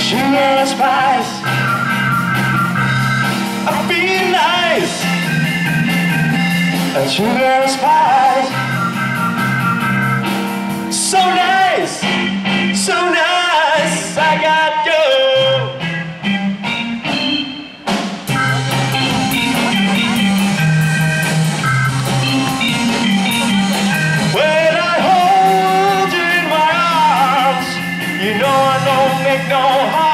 Sugar and spice. I'll be nice. And sugar and spice no harm.